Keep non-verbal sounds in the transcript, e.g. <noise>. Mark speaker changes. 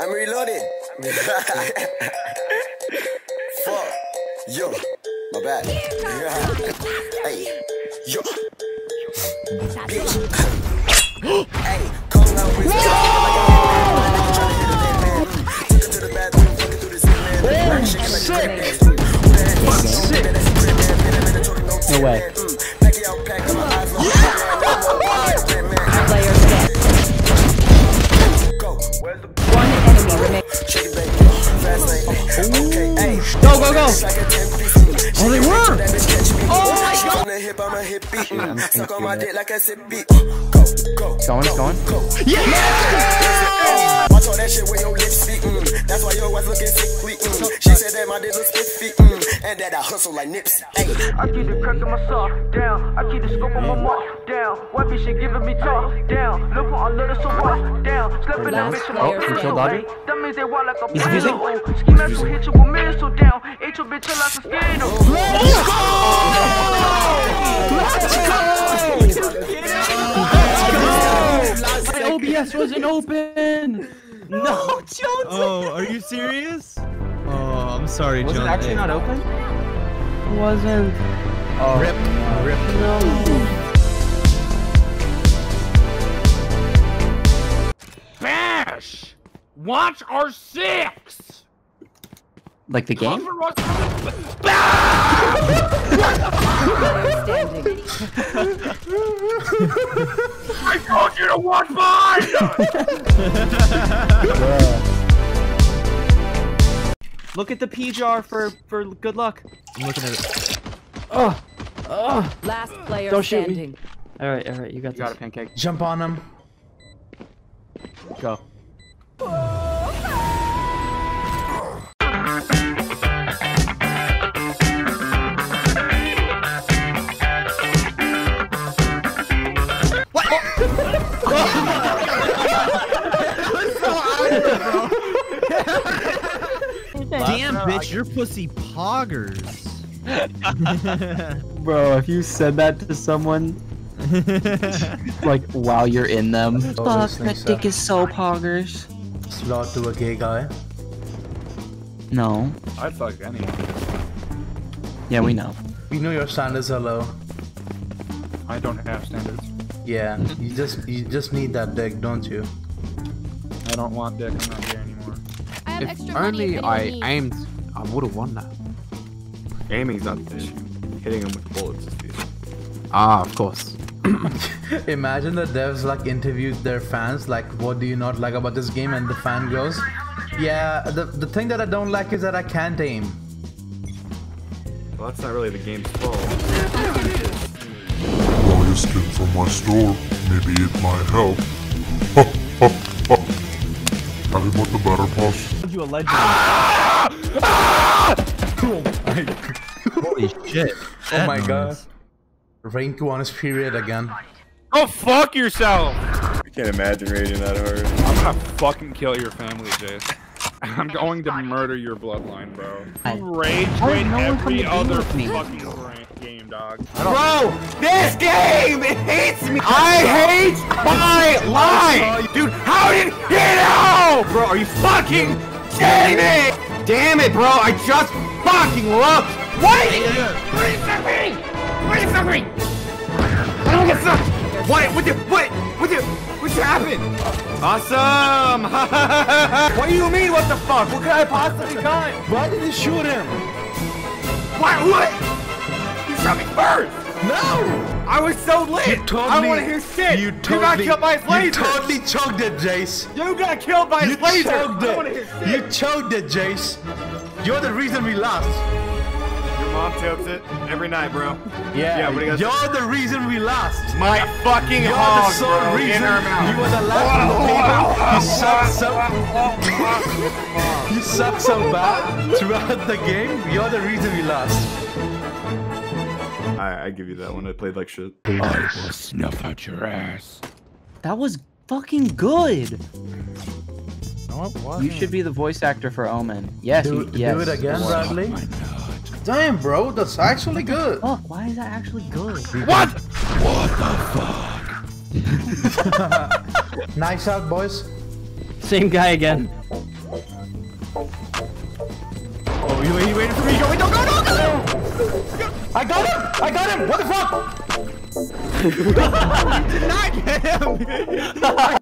Speaker 1: I'm reloaded. <laughs> Fuck. Yo. My bad. <laughs> hey. Yo. Bitch. hey. Come out with. Took her to the
Speaker 2: Oh, they were.
Speaker 1: That bitch catch me. Oh, From the hip, I'm a hippie. Suck on my dick like a sippy. Go, go.
Speaker 2: It's going, it's going.
Speaker 1: Go. Yeah! Watch all that shit with your lips speak. Mm. That's why your wife looking sickly. Mm. She said that my dick looks iffy. Mm. And that I hustle like nips. Hey.
Speaker 3: I keep the crack in my sock down. I keep the scope on my mark down. White bitch shit giving me talk down. Look what I love so rock down. Slapping that bitch in my
Speaker 4: standing.
Speaker 2: Control dodger.
Speaker 3: That means they wild like a
Speaker 2: He's defusing.
Speaker 3: potato. Ski mask will hit you with missile down. Hit your bitch like a skater.
Speaker 2: My OBS wasn't open. No, Jones.
Speaker 5: Oh, are you serious? Oh, I'm sorry,
Speaker 2: Was
Speaker 5: John.
Speaker 2: it actually not open? It wasn't. Oh,
Speaker 5: Rip. Rip.
Speaker 2: no.
Speaker 6: Bash! Watch our six!
Speaker 2: Like the game?
Speaker 4: Player standing. <laughs>
Speaker 6: I told you to watch mine! <laughs>
Speaker 5: Look at the P jar for for good luck. I'm looking at it.
Speaker 2: Oh, oh.
Speaker 4: Last player
Speaker 2: Don't shoot me.
Speaker 4: standing.
Speaker 2: All right, all right. You got
Speaker 5: You got
Speaker 2: this.
Speaker 5: it, pancake.
Speaker 7: Jump on him.
Speaker 5: Go. Damn, bitch, your pussy poggers. <laughs>
Speaker 2: Bro, if you said that to someone, <laughs> like while you're in them,
Speaker 7: Fuck, that dick
Speaker 2: is so poggers.
Speaker 7: Slawt to a gay guy.
Speaker 2: No.
Speaker 6: I'd fuck anyone.
Speaker 2: Yeah, we know.
Speaker 7: We know your standards are low.
Speaker 6: I don't have standards.
Speaker 7: Yeah, you just you just need that dick, don't you?
Speaker 6: I don't want dick, I'm not gay anymore.
Speaker 8: I have
Speaker 9: If
Speaker 8: extra money
Speaker 9: only
Speaker 8: if
Speaker 9: I
Speaker 8: anyone needs.
Speaker 9: aimed, I would have won that.
Speaker 10: Aiming's not the issue. Hitting them with bullets is the issue.
Speaker 9: Ah, of course. <coughs>
Speaker 7: Imagine the devs like interviewed their fans, like, what do you not like about this game? And the fan goes, yeah, the the thing that I don't like is that I can't aim.
Speaker 10: Well, that's not really the game's fault.
Speaker 11: Buy a skin from my store. Maybe it might help. <laughs> Tell him what the better boss.
Speaker 5: You a legend.
Speaker 2: Holy shit.
Speaker 7: Oh my god. Vaincu on his period again.
Speaker 6: Go fuck yourself!
Speaker 10: I can't imagine raging that hard.
Speaker 6: I'm gonna fucking kill your family, Jace. I'm going to murder your bloodline, bro. You rage quit
Speaker 2: no one come
Speaker 6: every other
Speaker 2: with me?
Speaker 6: fucking bra- game, dog.
Speaker 10: Bro, this game it hates me. I hate my life, dude. How did he know? Bro, are you fucking kidding me? Damn it, bro! I just fucking love. What? What are you sucking? What are you sucking? I don't get sucked. What? What? The, what? What? The, what's happened? Awesome! <laughs> what do you mean? What the fuck? What could I possibly got?
Speaker 7: Why did you shoot him?
Speaker 10: What? What? I was so lit. I don't want to hear shit.
Speaker 7: You
Speaker 10: got
Speaker 7: totally,
Speaker 10: killed by his laser.
Speaker 7: You totally choked it, Jace.
Speaker 10: You got killed by
Speaker 7: You
Speaker 10: his laser.
Speaker 7: choked
Speaker 10: I want to hear
Speaker 7: it.
Speaker 10: shit.
Speaker 7: You choked it, Jace. You're the reason we lost.
Speaker 10: Your mom chokes it every night, bro.
Speaker 7: Yeah,
Speaker 10: Yeah, what do you got?
Speaker 7: you're the reason we lost.
Speaker 10: My fucking
Speaker 7: You're
Speaker 10: hog,
Speaker 7: the sole
Speaker 10: bro,
Speaker 7: reason
Speaker 10: in her mouth.
Speaker 7: you were the last one to leave. You suck so. <laughs> you suck so bad throughout the game. You're the reason we lost.
Speaker 10: I, I give you that one. I played like shit.
Speaker 6: I will snuff out your ass.
Speaker 2: That was fucking good.
Speaker 5: No,
Speaker 2: you should be the voice actor for Omen. Yes,
Speaker 7: do,
Speaker 2: you, yes.
Speaker 7: Do it again, Bradley. Damn, bro, that's actually good.
Speaker 2: Fuck, why is that actually good?
Speaker 6: What? What the fuck? <laughs>
Speaker 7: nice out, boys.
Speaker 2: Same guy again.
Speaker 5: Oh, you, he waited for me. Go, wait, don't go, don't go!
Speaker 7: I got him! I got him! What the fuck?
Speaker 5: Did not get him! <laughs>